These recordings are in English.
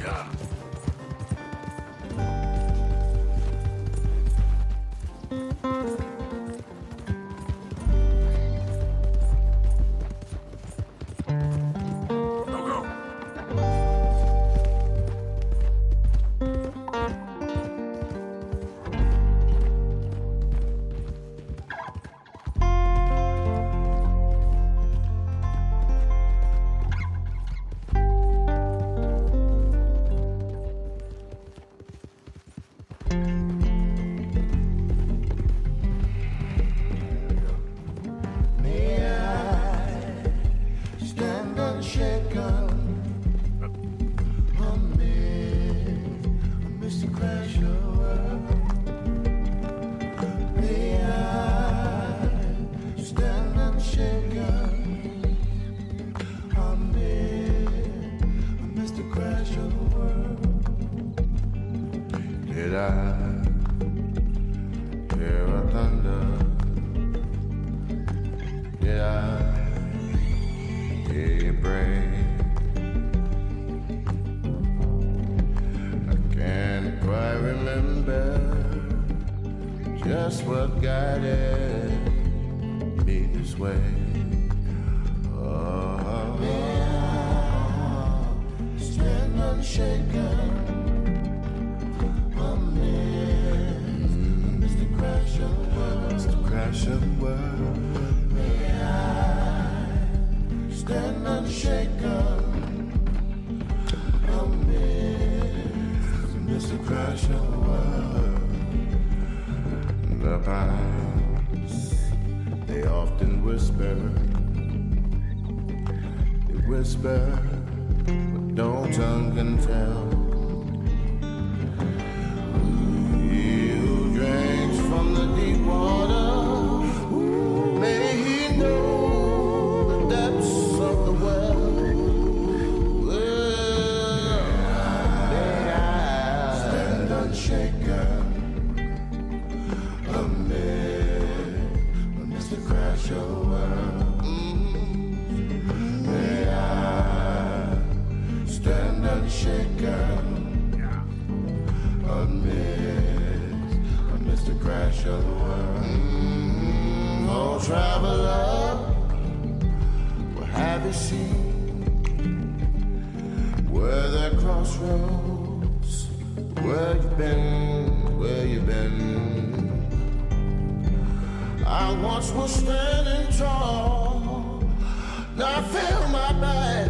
Yeah. Did I hear a thunder? Did I hear you break? I can't quite remember just what guided me this way. The pines, they often whisper. They whisper, but no tongue can tell. Stand unshaken amid Mr. Crash of the world. Oh, traveler, what have you seen? Where the crossroads, where you been, where you been? I once was standing tall, now I feel my back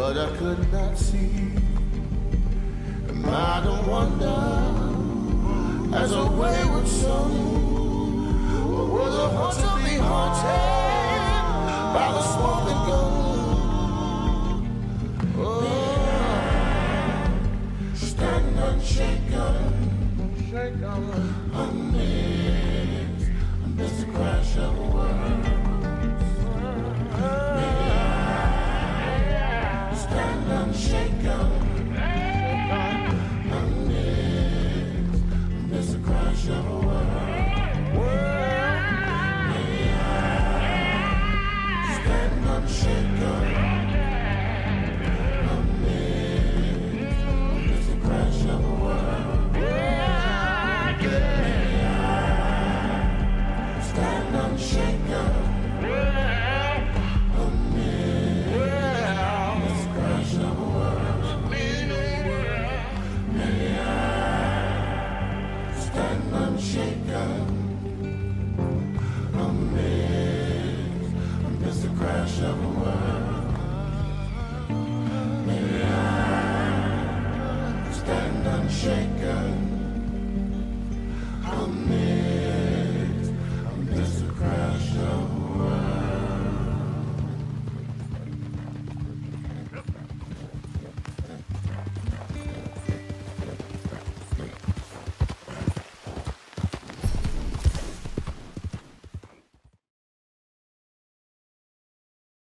but I could not see. And I don't wonder, as a wayward soul, was a haunted, be haunted by the smoking gun. Oh, stand unshaken amidst amidst